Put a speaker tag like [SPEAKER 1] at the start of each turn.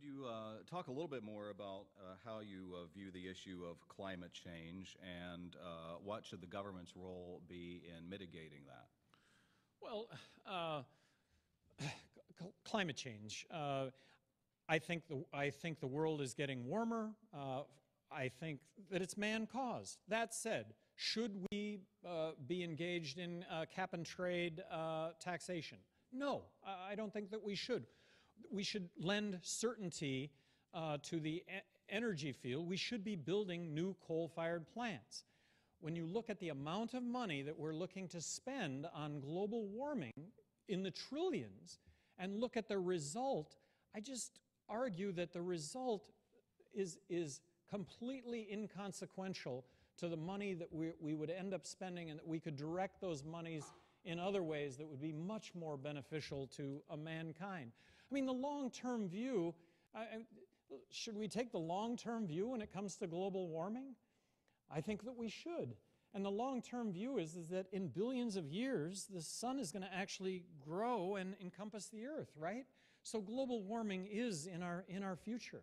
[SPEAKER 1] could you uh, talk a little bit more about uh, how you uh, view the issue of climate change and uh, what should the government's role be in mitigating that?
[SPEAKER 2] Well, uh, climate change. Uh, I think the I think the world is getting warmer. I think that it's man caused. That said, should we be engaged in cap and trade taxation? No, I don't think that we should. We should lend certainty uh, to the e- energy field. We should be building new coal fired plants. When you look at the amount of money that we're looking to spend on global warming in the trillions and look at the result, I just argue that the result is, is completely inconsequential to the money that we, we would end up spending and that we could direct those monies in other ways that would be much more beneficial to mankind. I mean, the long-term view, I- should we take the long-term view when it comes to global warming? I think that we should. And the long-term view is, is that in billions of years, the sun is going to actually grow and encompass the earth, right? So global warming is in our, in our future.